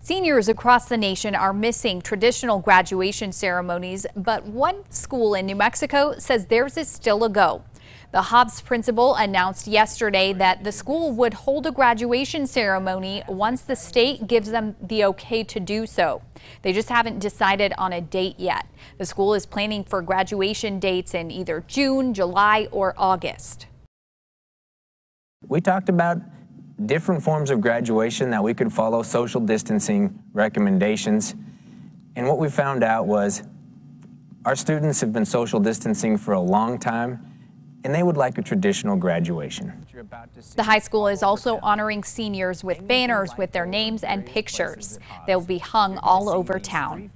Seniors across the nation are missing traditional graduation ceremonies, but one school in New Mexico says theirs is still a go. The Hobbs principal announced yesterday that the school would hold a graduation ceremony once the state gives them the okay to do so. They just haven't decided on a date yet. The school is planning for graduation dates in either June, July, or August. We talked about different forms of graduation that we could follow social distancing recommendations. And what we found out was our students have been social distancing for a long time and they would like a traditional graduation. The high school is also honoring seniors with banners with their names and pictures. They'll be hung all over town.